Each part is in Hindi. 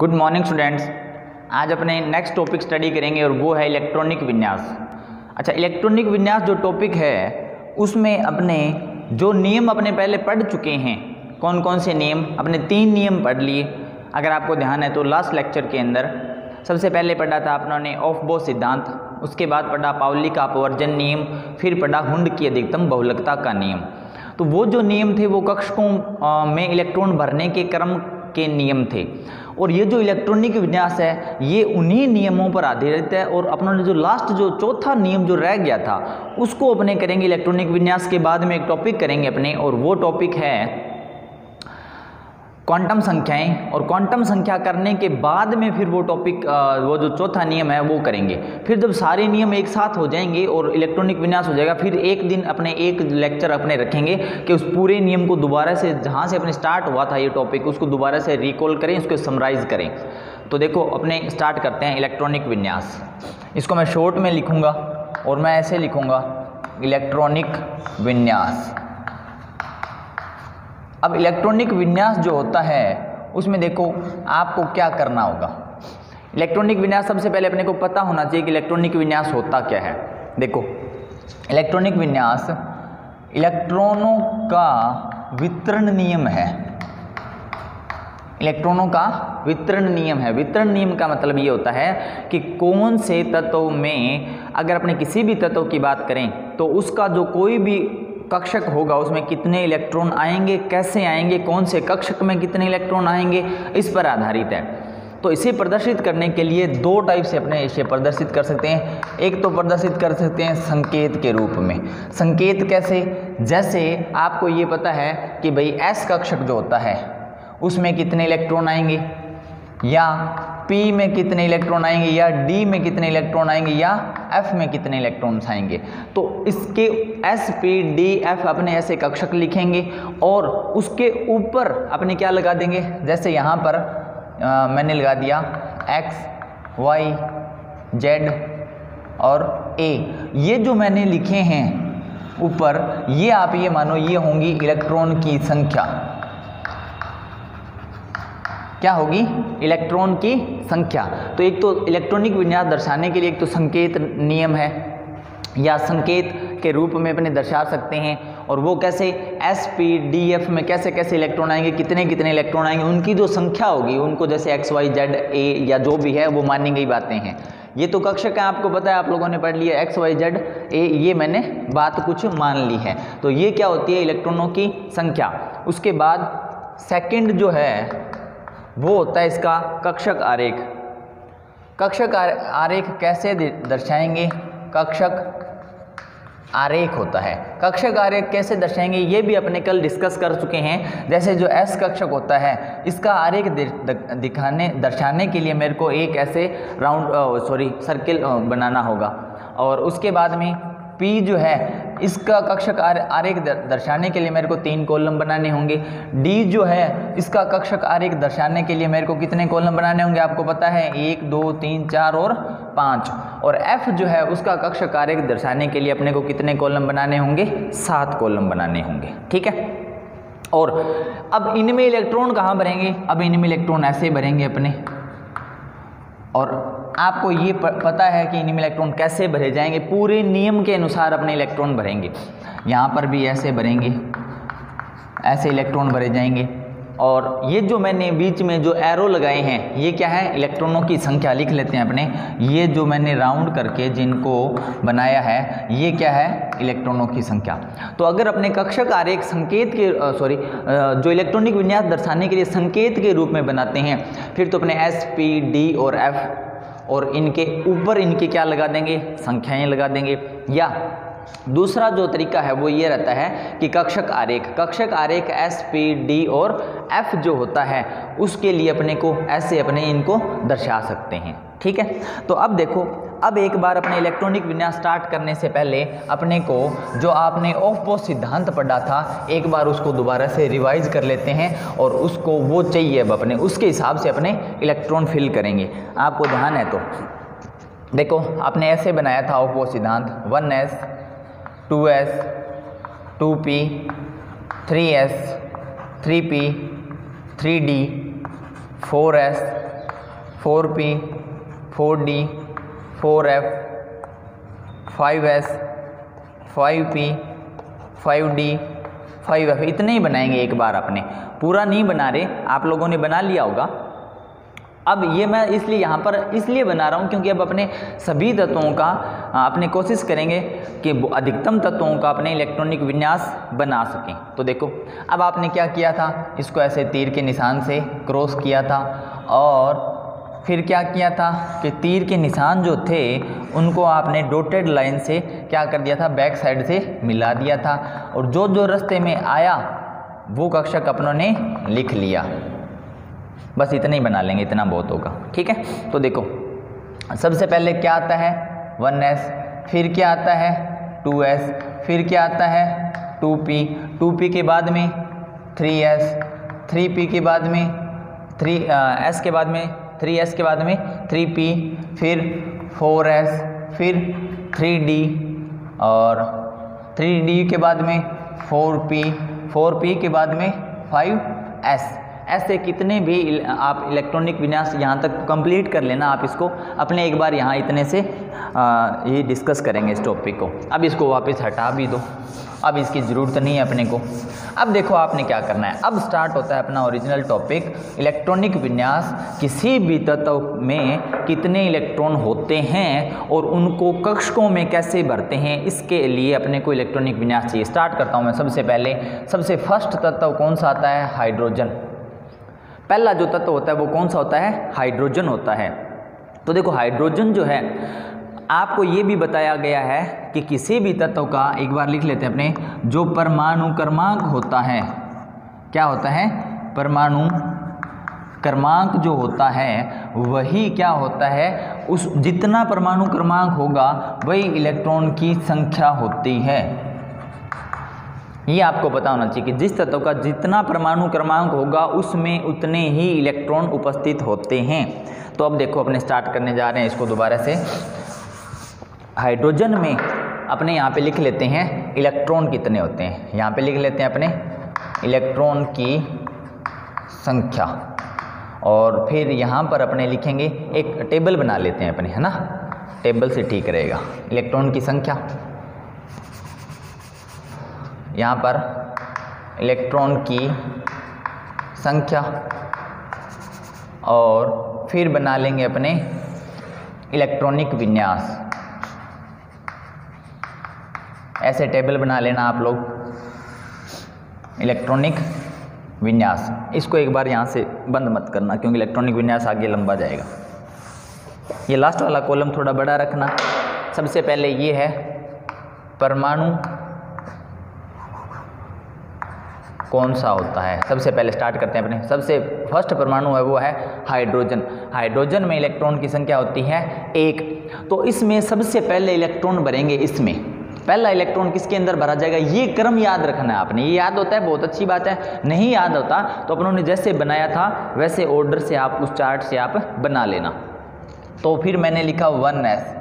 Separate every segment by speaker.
Speaker 1: गुड मॉर्निंग स्टूडेंट्स आज अपने नेक्स्ट टॉपिक स्टडी करेंगे और वो है इलेक्ट्रॉनिक विन्यास। अच्छा इलेक्ट्रॉनिक विन्यास जो टॉपिक है, उसमें अपने जो नियम अपने पहले पढ़ चुके हैं कौन कौन से नियम? अपने तीन नियम पढ़ लिए। अगर आपको ध्यान है तो लास्ट लेक्चर के अंदर सबसे पहले पढ़ा था अपने ऑफ़ बो सिद्धांत, उसके बाद पढ़ा पावली का अपवर्जन नियम, फिर पढ़ा हुंड की अधिकतम बहुलकता का नियम। तो वो जो नियम थे, वो कक्षकों में इलेक्ट्रॉन भरने के क्रम के नियम थे। और ये जो इलेक्ट्रॉनिक विन्यास है, ये उन्हीं नियमों पर आधारित है और अपनों ने जो लास्ट जो चौथा नियम जो रह गया था, उसको अपने करेंगे इलेक्ट्रॉनिक विन्यास के बाद में एक टॉपिक करेंगे अपने और वो टॉपिक है क्वांटम संख्याएँ और क्वांटम संख्या करने के बाद में फिर वो टॉपिक वो जो चौथा नियम है वो करेंगे। फिर जब सारे नियम एक साथ हो जाएँगे और इलेक्ट्रॉनिक विन्यास हो जाएगा, फिर एक दिन अपने एक लेक्चर अपने रखेंगे कि उस पूरे नियम को दोबारा से, जहाँ से अपने स्टार्ट हुआ था ये टॉपिक उसको दोबारा से रिकॉल करें, उसको समराइज करें। तो देखो, अपने स्टार्ट करते हैं इलेक्ट्रॉनिक विन्यास। इसको मैं शॉर्ट में लिखूँगा और मैं ऐसे लिखूँगा इलेक्ट्रॉनिक विन्यास। अब इलेक्ट्रॉनिक विन्यास जो होता है, उसमें देखो आपको क्या करना होगा। इलेक्ट्रॉनिक विन्यास सबसे पहले अपने को पता होना चाहिए कि इलेक्ट्रॉनिक विन्यास होता क्या है। देखो, इलेक्ट्रॉनिक विन्यास इलेक्ट्रॉनों का वितरण नियम है। इलेक्ट्रॉनों का वितरण नियम है। वितरण नियम का मतलब ये होता है कि कौन से तत्व में अगर अपने किसी भी तत्व की बात करें तो उसका जो कोई भी कक्षक होगा, उसमें कितने इलेक्ट्रॉन आएँगे, कैसे आएँगे, कौन से कक्षक में कितने इलेक्ट्रॉन आएँगे, इस पर आधारित है। तो इसे प्रदर्शित करने के लिए दो टाइप से अपने इसे प्रदर्शित कर सकते हैं। एक तो प्रदर्शित कर सकते हैं संकेत के रूप में। संकेत कैसे? जैसे आपको ये पता है कि भाई एस कक्षक जो होता है, उसमें कितने इलेक्ट्रॉन आएँगे? या पी में कितने इलेक्ट्रॉन आएँगे, या डी में कितने इलेक्ट्रॉन आएँगे, या F में कितने इलेक्ट्रॉन्स आएँगे? तो इसके एस पी डी एफ़ अपने ऐसे कक्षक लिखेंगे और उसके ऊपर अपने क्या लगा देंगे? जैसे यहाँ पर आ, मैंने लगा दिया एक्स वाई जेड और ए ये जो मैंने लिखे हैं ऊपर ये आप ये मानो ये होंगी इलेक्ट्रॉन की संख्या। क्या होगी? इलेक्ट्रॉन की संख्या। तो एक तो इलेक्ट्रॉनिक विन्यास दर्शाने के लिए एक तो संकेत नियम है, या संकेत के रूप में अपने दर्शा सकते हैं। और वो कैसे? एस पी डी एफ़ में कैसे कैसे इलेक्ट्रॉन आएँगे? कितने कितने इलेक्ट्रॉन आएँगे? उनकी जो संख्या होगी, उनको जैसे एक्स वाई जेड ए या जो भी है, वो मानी गई बातें हैं। ये तो कक्षक है आपको पता है, आप लोगों ने पढ़ लिया एक्स वाई जेड ए ये मैंने बात कुछ मान ली है। तो ये क्या होती है? इलेक्ट्रॉनों की संख्या। उसके बाद सेकेंड जो है वो होता है इसका कक्षक आरेख। कक्षक आरेख कैसे दर्शाएँगे? कक्षक आरेख होता है। कक्षक आरेख कैसे दर्शाएँगे? ये भी अपने कल डिस्कस कर चुके हैं। जैसे जो एस कक्षक होता है, इसका आरेख दिखाने, दर्शाने के लिए मेरे को एक ऐसे राउंड सॉरी, सर्किल बनाना होगा। और उसके बाद में P जो है, इसका कक्षक आरेख दर्शाने के लिए मेरे को तीन कॉलम बनाने होंगे। D जो है, इसका कक्षक आरेख दर्शाने के लिए मेरे को कितने कॉलम बनाने होंगे आपको पता है? एक, दो, तीन, चार और पाँच। और F जो है, उसका कक्षक आरेख दर्शाने के लिए अपने को कितने कॉलम बनाने होंगे? सात कॉलम बनाने होंगे। ठीक है? और अब इनमें इलेक्ट्रॉन कहाँ भरेंगे? अब इनमें इलेक्ट्रॉन ऐसे भरेंगे अपने। और आपको ये पता है कि इनमें इलेक्ट्रॉन कैसे भरे जाएँगे? पूरे नियम के अनुसार अपने इलेक्ट्रॉन भरेंगे। यहाँ पर भी ऐसे भरेंगे। ऐसे इलेक्ट्रॉन भरे जाएँगे। और ये जो मैंने बीच में जो एरो लगाए हैं, ये क्या है? इलेक्ट्रॉनों की संख्या लिख लेते हैं अपने। ये जो मैंने राउंड करके जिनको बनाया है, ये क्या है? इलेक्ट्रॉनों की संख्या। तो अगर अपने कक्षक आरेख संकेत के सॉरी जो इलेक्ट्रॉनिक विन्यास दर्शाने के लिए संकेत के रूप में बनाते हैं, फिर तो अपने एस पी डी और एफ़ और इनके, ऊपर इनके क्या लगा देंगे? संख्याएँ लगा देंगे। या दूसरा जो तरीका है वो ये रहता है कि कक्षक आरेख। कक्षक आरेख एस पी डी और एफ़ जो होता है, उसके लिए अपने को ऐसे अपने इनको दर्शा सकते हैं। ठीक है? तो अब देखो, अब एक बार अपने इलेक्ट्रॉनिक विन्यास स्टार्ट करने से पहले अपने को जो आपने ऑफ़ पोस्ट सिद्धांत पढ़ा था, एक बार उसको दोबारा से रिवाइज कर लेते हैं और उसको वो चाहिए अब अपने, उसके हिसाब से अपने इलेक्ट्रॉन फिल करेंगे। आपको ध्यान है तो देखो, आपने ऐसे बनाया था ऑफ़ पोस्ट सिद्धांत one S two S, two P, three S, three P, three D, four S, four P, four D, four F, five S, five P, five D, five F. इतने ही बनाएँगे एक बार अपने। पूरा नहीं बना रहे, आप लोगों ने बना लिया होगा। अब ये मैं इसलिए यहाँ पर इसलिए बना रहा हूँ क्योंकि अब अपने सभी तत्वों का अपने कोशिश करेंगे कि अधिकतम तत्वों का अपने इलेक्ट्रॉनिक विन्यास बना सकें। तो देखो, अब आपने क्या किया था? इसको ऐसे तीर के निशान से क्रॉस किया था और फिर क्या किया था कि तीर के निशान जो थे, उनको आपने डोटेड लाइन से क्या कर दिया था? बैक साइड से मिला दिया था। और जो जो रास्ते में आया, वो कक्षक अपनों ने लिख लिया। बस इतना ही बना लेंगे, इतना बहुत होगा। ठीक है? तो देखो, सबसे पहले क्या आता है? वन एस, फिर क्या आता है? टू एस, फिर क्या आता है? Two P. टू पी के बाद में थ्री एस, थ्री पी के बाद में थ्री एस के बाद में थ्री एस के बाद में थ्री पी, फिर फोर एस, फिर थ्री डी, और थ्री डी के बाद में फोर पी फोर पी के बाद में फाइव एस। ऐसे कितने भी आप इलेक्ट्रॉनिक विन्यास यहाँ तक कंप्लीट कर लेना, आप इसको अपने एक बार यहाँ इतने से ये डिस्कस करेंगे इस टॉपिक को। अब इसको वापस हटा भी दो। अब इसकी ज़रूरत नहीं है अपने को। अब देखो आपने क्या करना है। अब स्टार्ट होता है अपना ओरिजिनल टॉपिक इलेक्ट्रॉनिक विन्यास। किसी भी तत्व में कितने इलेक्ट्रॉन होते हैं और उनको कक्षकों में कैसे भरते हैं, इसके लिए अपने को इलेक्ट्रॉनिक विन्यास चाहिए। स्टार्ट करता हूँ मैं सबसे पहले। सबसे फ़र्स्ट तत्व कौन सा आता है? हाइड्रोजन पहला जो तत्व होता है वो कौन सा होता है? हाइड्रोजन होता है। तो देखो, हाइड्रोजन जो है, आपको ये भी बताया गया है कि किसी भी तत्व का, एक बार लिख लेते हैं अपने, जो परमाणु क्रमांक होता है। क्या होता है? परमाणु क्रमांक जो होता है, वही क्या होता है? उस, जितना परमाणु क्रमांक होगा, वही इलेक्ट्रॉन की संख्या होती है। ये आपको पता होना चाहिए कि जिस तत्व का जितना परमाणु क्रमांक होगा, उसमें उतने ही इलेक्ट्रॉन उपस्थित होते हैं। तो अब देखो, अपने स्टार्ट करने जा रहे हैं, इसको दोबारा से। हाइड्रोजन में अपने यहाँ पे लिख लेते हैं, इलेक्ट्रॉन कितने होते हैं? यहाँ पे लिख लेते हैं अपने, इलेक्ट्रॉन की संख्या। और फिर यहाँ पर अपने लिखेंगे, एक टेबल बना लेते हैं अपने, है ना? टेबल से ठीक रहेगा। इलेक्ट्रॉन की संख्या। यहाँ पर इलेक्ट्रॉन की संख्या और फिर बना लेंगे अपने इलेक्ट्रॉनिक विन्यास। ऐसे टेबल बना लेना आप लोग, इलेक्ट्रॉनिक विन्यास। इसको एक बार यहाँ से बंद मत करना, क्योंकि इलेक्ट्रॉनिक विन्यास आगे लंबा जाएगा। ये लास्ट वाला कॉलम थोड़ा बड़ा रखना। सबसे पहले ये है परमाणु कौन सा होता है? सबसे पहले स्टार्ट करते हैं अपने। सबसे फ़र्स्ट परमाणु है, वो है हाइड्रोजन हाइड्रोजन में इलेक्ट्रॉन की संख्या होती है एक। तो इसमें सबसे पहले इलेक्ट्रॉन भरेंगे इसमें। पहला इलेक्ट्रॉन किसके अंदर भरा जाएगा? ये क्रम याद रखना है आपने। ये याद होता है, बहुत अच्छी बात है। नहीं याद होता तो अपनों ने जैसे बनाया था, वैसे ऑर्डर से आप उस चार्ट से आप बना लेना। तो फिर मैंने लिखा वन एस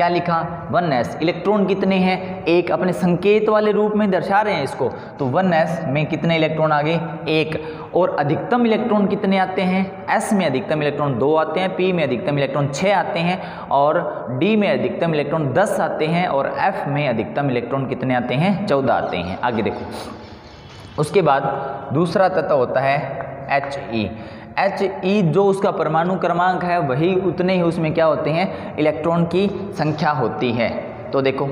Speaker 1: क्या लिखा? वन एस इलेक्ट्रॉन कितने हैं? एक अपने संकेत वाले रूप में दर्शा रहे हैं इसको। तो वन एस में कितने इलेक्ट्रॉन आ गए एक। और अधिकतम इलेक्ट्रॉन कितने आते हैं? एस में अधिकतम इलेक्ट्रॉन दो आते हैं पी में अधिकतम इलेक्ट्रॉन छः आते हैं और डी में अधिकतम इलेक्ट्रॉन दस आते हैं और एफ़ में अधिकतम इलेक्ट्रॉन कितने आते हैं? चौदह आते हैं। आगे देखो। उसके बाद दूसरा तत्व होता है एच ई एच ई जो उसका परमाणु क्रमांक है, वही उतने ही उसमें क्या होते हैं? इलेक्ट्रॉन की संख्या होती है। तो देखो,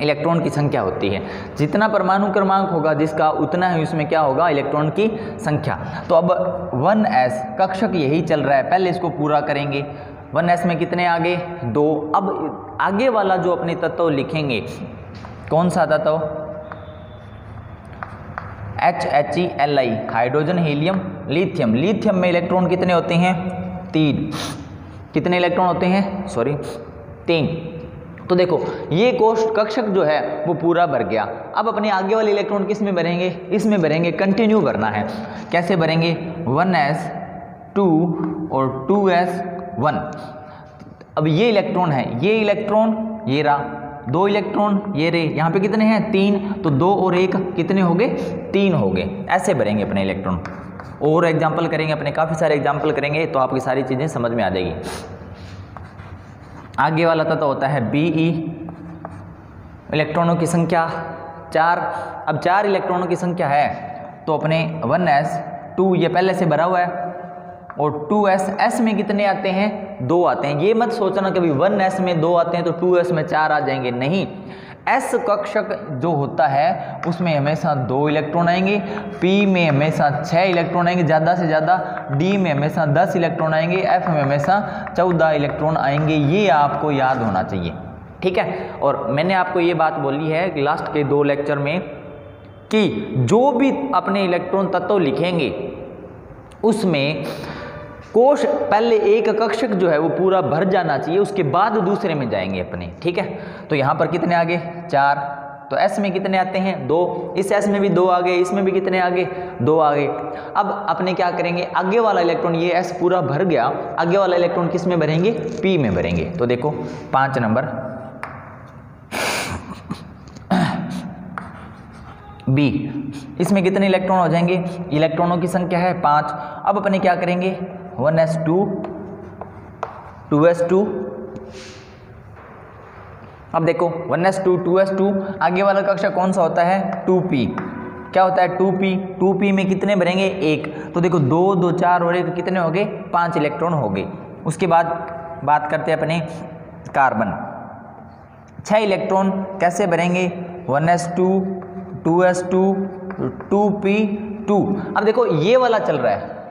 Speaker 1: इलेक्ट्रॉन की संख्या होती है। जितना परमाणु क्रमांक होगा, जिसका उतना ही उसमें क्या होगा? इलेक्ट्रॉन की संख्या। तो अब वन एस, कक्षक यही चल रहा है। पहले इसको पूरा करेंगे। वन एस में कितने आगे? दो। अब आगे वाला जो अपने तत्व लिखेंगे, कौन सा तत्व? H H E L I hydrogen helium lithium lithium में इलेक्ट्रॉन कितने होते हैं? तीन। कितने इलेक्ट्रॉन होते हैं? सॉरी तीन। तो देखो, ये कोष्ठ कक्षक जो है, वो पूरा भर गया। अब अपने आगे वाले इलेक्ट्रॉन किसमें भरेंगे? इसमें भरेंगे कंटिन्यू भरना है। कैसे भरेंगे? वन एस टू और टू एस वन अब ये इलेक्ट्रॉन है। ये इलेक्ट्रॉन ये रहा दो इलेक्ट्रॉन, ये रे, यहाँ पे कितने हैं? तीन। तो दो और एक कितने हो गए? तीन हो गए। ऐसे भरेंगे अपने इलेक्ट्रॉन। और एग्ज़ाम्पल करेंगे अपने, काफ़ी सारे एग्ज़ाम्पल करेंगे तो आपकी सारी चीज़ें समझ में आ जाएगी। आगे वाला तत्व होता है बी ई इलेक्ट्रॉनों की संख्या चार। अब चार इलेक्ट्रॉनों की संख्या है तो अपने वन एस, टू, ये पहले से भरा हुआ है। और टू एस एस में कितने आते हैं? दो आते हैं। ये मत सोचना कभी वन एस में दो आते हैं तो टू एस में चार आ जाएँगे। नहीं। एस कक्षक जो होता है, उसमें हमेशा दो इलेक्ट्रॉन आएँगे, पी में हमेशा छः इलेक्ट्रॉन आएँगे, ज़्यादा से ज़्यादा, डी में हमेशा दस इलेक्ट्रॉन आएँगे, एफ़ में हमेशा चौदह इलेक्ट्रॉन आएँगे। ये आपको याद होना चाहिए। ठीक है? और मैंने आपको ये बात बोली है लास्ट के दो लेक्चर में कि जो भी अपने इलेक्ट्रॉन तत्व लिखेंगे, उसमें कोश पहले एक कक्षक जो है वो पूरा भर जाना चाहिए, उसके बाद दूसरे में जाएँगे अपने, ठीक है? तो यहाँ पर कितने आगे? चार। तो एस में कितने आते हैं? दो। इस एस में भी दो आ गए, इसमें भी कितने आगे दो आ गए। अब अपने क्या करेंगे? आगे वाला इलेक्ट्रॉन, ये एस पूरा भर गया। आगे वाला इलेक्ट्रॉन किसमें भरेंगे? पी में भरेंगे। तो देखो, पाँच नंबर। बी। इसमें कितने इलेक्ट्रॉन हो जाएँगे? इलेक्ट्रॉनों की संख्या है पाँच। अब अपने क्या करेंगे? One S two two S two. अब देखो, one S two two S two, आगे वाला कक्षा कौन सा होता है? Two P. क्या होता है? Two P. टू पी में कितने भरेंगे? एक। तो देखो, दो दो, चार और एक कितने हो गए? पाँच इलेक्ट्रॉन हो गए। उसके बाद बात करते हैं अपने कार्बन। छः इलेक्ट्रॉन कैसे भरेंगे? One S two two S two two P, two. अब देखो, ये वाला चल रहा है।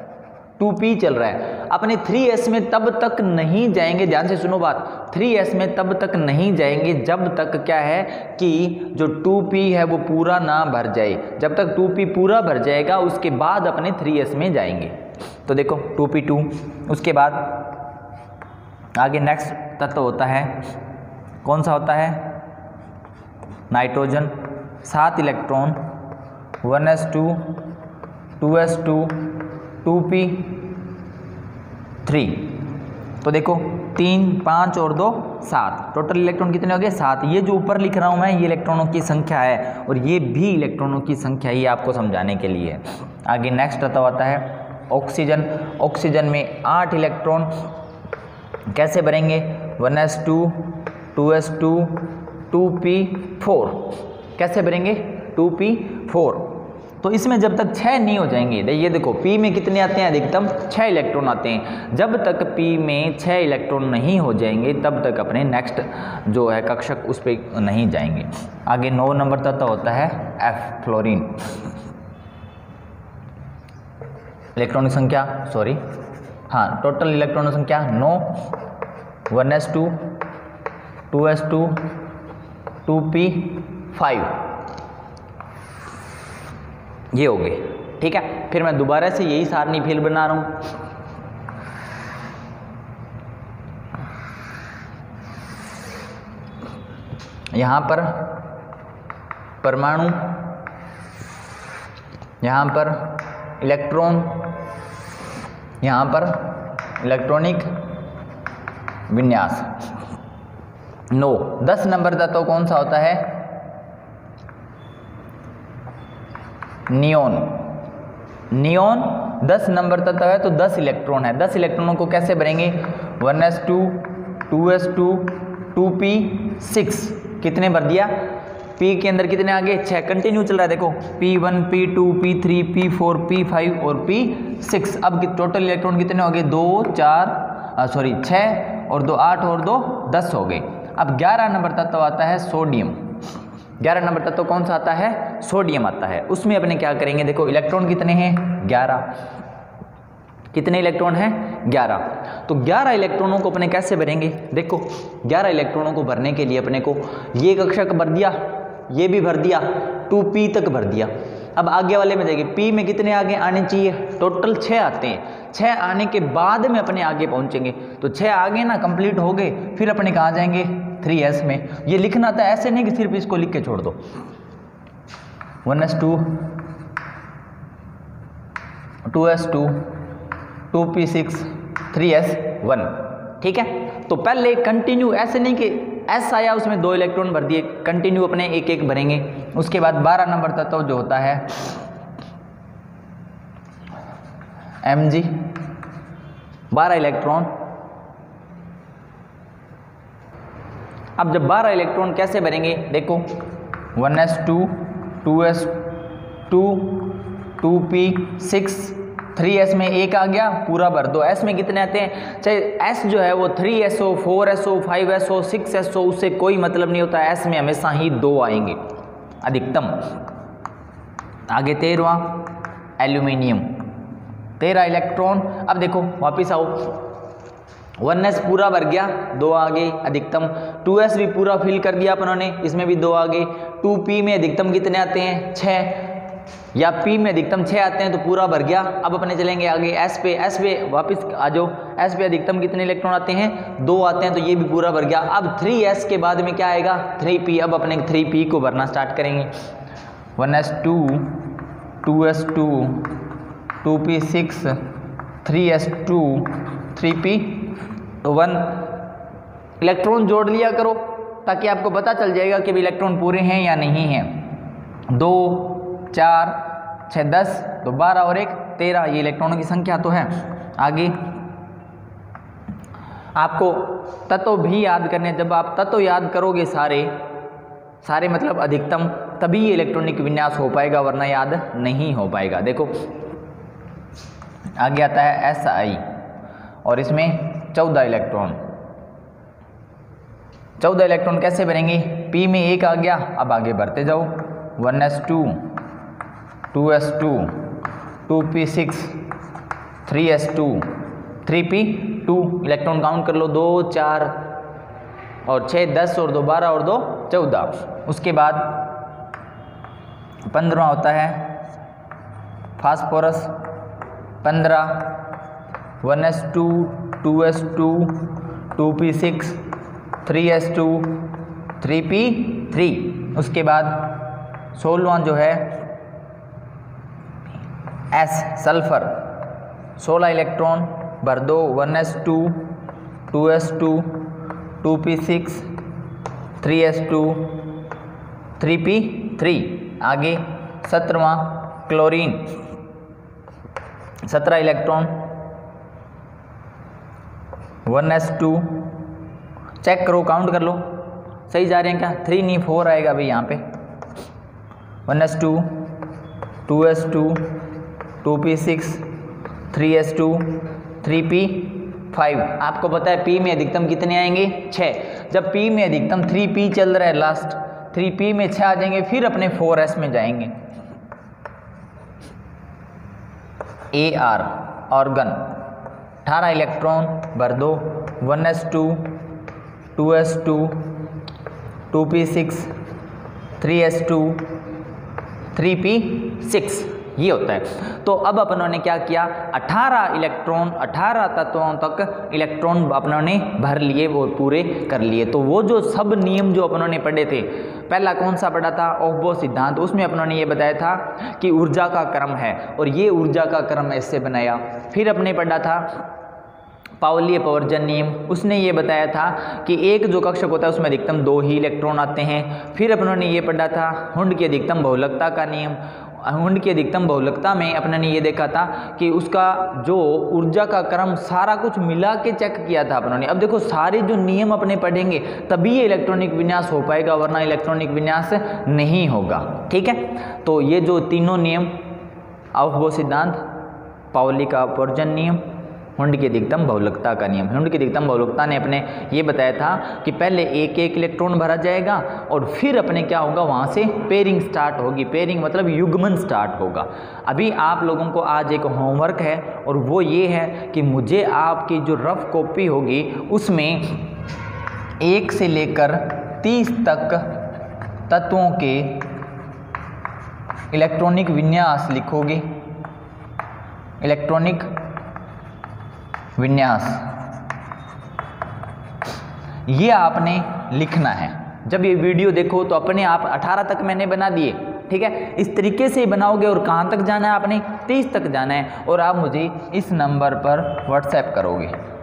Speaker 1: टू पी चल रहा है। अपने थ्री एस में तब तक नहीं जाएँगे। ध्यान से सुनो बात। थ्री एस में तब तक नहीं जाएँगे जब तक क्या है कि जो टू पी है वो पूरा ना भर जाए। जब तक टू पी पूरा भर जाएगा, उसके बाद अपने थ्री एस में जाएँगे। तो देखो टू पी टू उसके बाद आगे नेक्स्ट तत्व होता है। कौन सा होता है? नाइट्रोजन सात electron one S two two S two two P three तो देखो, तीन, पाँच और दो, सात. टोटल इलेक्ट्रॉन कितने हो गए? सात. ये जो ऊपर लिख रहा हूँ मैं, ये इलेक्ट्रॉनों की संख्या है और ये भी इलेक्ट्रॉनों की संख्या ही आपको समझाने के लिए. आगे नेक्स्ट आता आता है ऑक्सीजन ऑक्सीजन में आठ इलेक्ट्रॉन कैसे भरेंगे one S two two S two two P four कैसे भरेंगे टू पी फोर तो इसमें जब तक छः नहीं हो जाएँगे ये देखो पी में कितने आते हैं? अधिकतम छः इलेक्ट्रॉन आते हैं। जब तक पी में छः इलेक्ट्रॉन नहीं हो जाएँगे, तब तक अपने नेक्स्ट जो है कक्षक, उस पर नहीं जाएँगे। आगे नौ नंबर तत्व होता है एफ़ फ्लोरीन इलेक्ट्रॉनिक संख्या सॉरी हाँ टोटल इलेक्ट्रॉनिक संख्या नौ। One S two two S two two P five ये हो गए। ठीक है? फिर मैं दोबारा से यही सारनी फिर बना रहा हूँ। यहाँ पर परमाणु, यहाँ पर इलेक्ट्रॉन यहाँ पर इलेक्ट्रॉनिक विन्यास। नो दस नंबर तत्व कौन सा होता है? नियोन नियोन 10 नंबर तत्व है तो 10 इलेक्ट्रॉन है। 10 इलेक्ट्रॉनों को कैसे भरेंगे? 1s2 2s2 2p 6 कितने भर दिया? P के अंदर कितने आगे छः कंटिन्यू चल रहा है, देखो। P1 P2 P3 P4 P5 और P6 अब टोटल इलेक्ट्रॉन कितने हो गए? दो, चार सॉरी छः और दो, आठ और दो, दस हो गए। अब ग्यारह नंबर तत्व आता है सोडियम। ग्यारह नंबर तत्व तो कौन सा आता है? सोडियम आता है। उसमें अपने क्या करेंगे? देखो, इलेक्ट्रॉन कितने हैं? ग्यारह। कितने इलेक्ट्रॉन हैं? ग्यारह। तो ग्यारह इलेक्ट्रॉनों को अपने कैसे भरेंगे? देखो, ग्यारह इलेक्ट्रॉनों को भरने के लिए अपने को ये कक्षक भर दिया, ये भी भर दिया, टू पी तक भर दिया। अब आगे वाले में देखिए पी में कितने आगे आने चाहिए? टोटल छः आते हैं। छः आने के बाद में अपने आगे पहुँचेंगे। तो छः आगे ना, कंप्लीट हो गए, फिर अपने कहाँ जाएँगे? थ्री एस में। ये लिखना था, ऐसे नहीं कि सिर्फ़ इसको लिख के छोड़ दो। One S two two S two two P six three S one ठीक है? तो पहले कंटिन्यू ऐसे नहीं कि एस आया, उसमें दो इलेक्ट्रॉन भर दिए कंटिन्यू अपने एक एक भरेंगे। उसके बाद बारह नंबर तत्व जो होता है एम जी बारह इलेक्ट्रॉन अब जब बारह इलेक्ट्रॉन कैसे भरेंगे देखो one S two two S two two P six three S में एक आ गया, पूरा भर दो। एस में कितने आते हैं? चाहे एस जो है वो three S or four S or five S or six S उससे कोई मतलब नहीं होता। एस में हमेशा ही दो आएँगे। अधिकतम। आगे तेरवा एल्यूमिनियम तेरह इलेक्ट्रॉन अब देखो, वापिस आओ। वन एस पूरा भर गया, दो आ अधिकतम। टू एस भी पूरा फिल कर दिया अपन ने, इसमें भी दो आ टू पी में अधिकतम कितने आते हैं? छः या पी में अधिकतम छः आते हैं तो पूरा भर गया। अब अपने चलेंगे आगे एस पे। एस पे वापस आ जाओ। एस पे अधिकतम कितने इलेक्ट्रॉन आते हैं? दो आते हैं तो ये भी पूरा भर गया। अब थ्री एस के बाद में क्या आएगा? थ्री पी अब अपने थ्री पी को भरना स्टार्ट करेंगे। One S two two S two two P six three S two three P one, electron जोड़ लिया करो, ताकि आपको पता चल जाएगा कि इलेक्ट्रॉन पूरे हैं या नहीं हैं। दो, चार छः दस तो बारह और एक, तेरह, ये इलेक्ट्रॉनों की संख्या तो है। आगे, आपको तत्व भी याद करने जब आप तत्व याद करोगे सारे सारे मतलब अधिकतम, तभी इलेक्ट्रॉनिक विन्यास हो पाएगा, वरना याद नहीं हो पाएगा। देखो, आगे आता है एस आई और इसमें चौदह इलेक्ट्रॉन। चौदह इलेक्ट्रॉन कैसे बनेंगे? पी में एक आ गया, अब आगे बढ़ते जाओ। One S two two S two two P six, three S two, three P, two. Electron count कर लो, दो, चार, और छः, दस, और दो, बारह, और दो, चौदह। उसके बाद पंद्रह होता है। फास्फोरस, पंद्रह। One S two two S two two P six, three S two, three P three. उसके बाद सोलवा जो है, एस सल्फ़र, सोलह इलेक्ट्रॉन भर दो one S two two S two two P six, three S two, three P three. आगे सत्रहवा क्लोरीन, सत्रह electron one S two. Check करो, काउंट कर लो। सही जा रहे हैं क्या? थ्री नहीं, फोर आएगा भाई यहाँ पे। One S two two S two two P six, three S two, three P, five. आपको पता है पी में अधिकतम कितने आएँगे? छः जब पी में अधिकतम थ्री पी चल रहा है लास्ट थ्री पी में छः आ जाएँगे, फिर अपने फोर एस में जाएँगे। ए आर ऑर्गन अठारह इलेक्ट्रॉन भर दो, one S two two S two two P six, three S two, three P six. ये होता है। तो अब अपनों ने क्या किया? 18 इलेक्ट्रॉन 18 तत्वों तक इलेक्ट्रॉन अपनों ने भर लिए, वो पूरे कर लिए। तो वो जो सब नियम जो अपनों ने पढ़े थे, पहला कौन सा पढ़ा था? ओहबो सिद्धांत। उसमें अपनों ने ये बताया था कि ऊर्जा का क्रम है, और ये ऊर्जा का क्रम ऐसे बनाया। फिर अपने पढ़ा था पावलीय प्रवर्जन नियम। उसने ये बताया था कि एक जो कक्षक होता है, उसमें अधिकतम दो ही इलेक्ट्रॉन आते हैं। फिर अपनों ने ये पढ़ा था हुंड की अधिकतम बहुलकता का नियम। हुंड की अधिकतम बहुलकता में अपने ने ये देखा था कि उसका जो ऊर्जा का क्रम सारा कुछ मिला के चेक किया था अपनों ने। अब देखो, सारे जो नियम अपने पढ़ेंगे, तभी ये इलेक्ट्रॉनिक विन्यास हो पाएगा, वरना इलेक्ट्रॉनिक विन्यास नहीं होगा। ठीक है? तो ये जो तीनों नियम अवभो सिद्धांत, पावली का अपवर्जन नियम हुंड की अधिकतम बहुलकता का नियम हुंड की अधिकतम बहुलकता ने अपने ये बताया था कि पहले एक एक इलेक्ट्रॉन भरा जाएगा और फिर अपने क्या होगा, वहाँ से पेयरिंग स्टार्ट होगी। पेयरिंग मतलब युग्मन स्टार्ट होगा। अभी आप लोगों को आज एक होमवर्क है और वो ये है कि मुझे आपकी जो रफ कॉपी होगी, उसमें एक से लेकर तीस तक तत्वों के इलेक्ट्रॉनिक विन्यास लिखोगे। इलेक्ट्रॉनिक विन्यास। ये आपने लिखना है। जब ये वीडियो देखो तो अपने आप 18 तक मैंने बना दिए, ठीक है? इस तरीके से बनाओगे और कहाँ तक जाना है आपने? 30 तक जाना है। और आप मुझे इस नंबर पर व्हाट्सएप करोगे।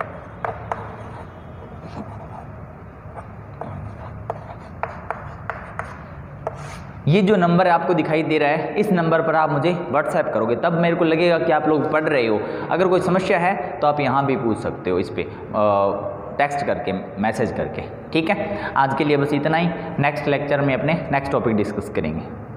Speaker 1: ये जो नंबर आपको दिखाई दे रहा है, इस नंबर पर आप मुझे व्हाट्सएप करोगे, तब मेरे को लगेगा कि आप लोग पढ़ रहे हो। अगर कोई समस्या है तो आप यहाँ भी पूछ सकते हो इस पर टेक्स्ट करके मैसेज करके, ठीक है? आज के लिए बस इतना ही। नेक्स्ट लेक्चर में अपने नेक्स्ट टॉपिक डिस्कस करेंगे।